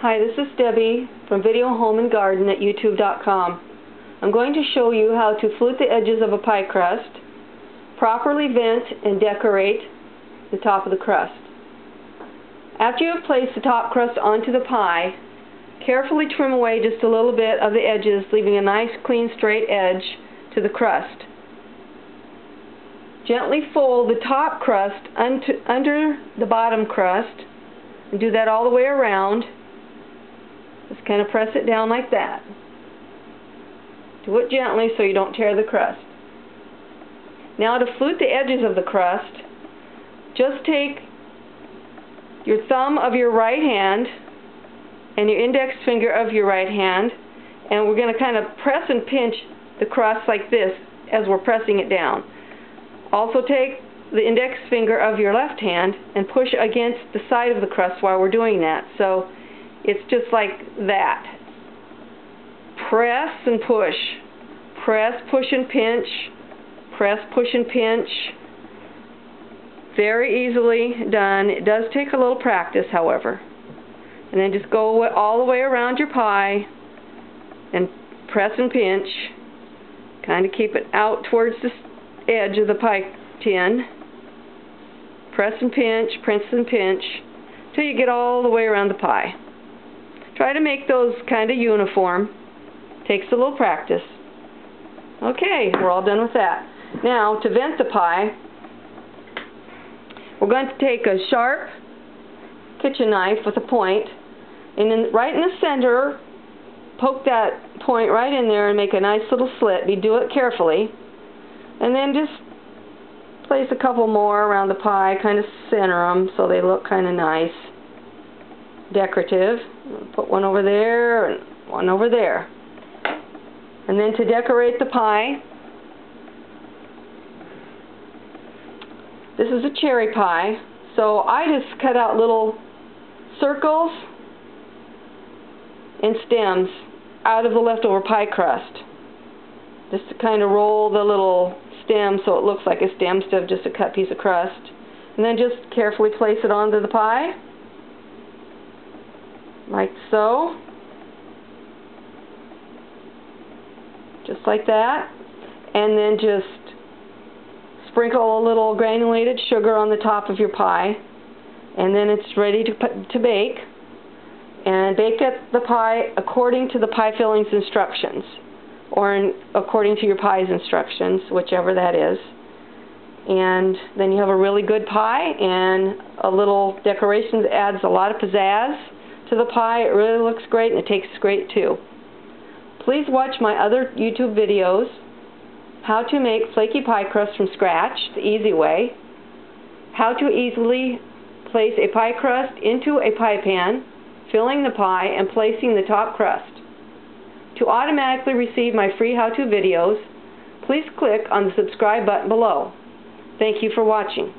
Hi, this is Debbie from Video Home and Garden at YouTube.com. I'm going to show you how to flute the edges of a pie crust, properly vent and decorate the top of the crust. After you have placed the top crust onto the pie, carefully trim away just a little bit of the edges, leaving a nice clean straight edge to the crust. Gently fold the top crust under the bottom crust and do that all the way around. Kind of press it down like that. Do it gently so you don't tear the crust. Now to flute the edges of the crust, just take your thumb of your right hand and your index finger of your right hand and we're going to kind of press and pinch the crust like this as we're pressing it down. Also take the index finger of your left hand and push against the side of the crust while we're doing that. So it's just like that. Press and push. Press, push and pinch. Press, push and pinch. Very easily done. It does take a little practice, however. And then just go all the way around your pie and press and pinch. Kind of keep it out towards the edge of the pie tin. Press and pinch, press and pinch, till you get all the way around the pie. Try to make those kind of uniform. Takes a little practice. Okay, we're all done with that. Now, to vent the pie, we're going to take a sharp kitchen knife with a point, and then right in the center, poke that point right in there and make a nice little slit. You do it carefully. And then just place a couple more around the pie, kind of center them so they look kind of nice. Decorative. Put one over there and one over there. And then to decorate the pie, this is a cherry pie, so I just cut out little circles and stems out of the leftover pie crust. Just to kind of roll the little stem so it looks like a stem instead of just a cut piece of crust. And then just carefully place it onto the pie. Like so. Just like that. And then just sprinkle a little granulated sugar on the top of your pie. And then it's ready to, put, to bake. And bake the pie according to the pie fillings instructions or in, according to your pie's instructions, whichever that is. And then you have a really good pie and a little decoration that adds a lot of pizzazz to the pie. It really looks great and it tastes great too. Please watch my other YouTube videos, how to make flaky pie crust from scratch, the easy way, how to easily place a pie crust into a pie pan, filling the pie and placing the top crust. To automatically receive my free how-to videos, please click on the subscribe button below. Thank you for watching.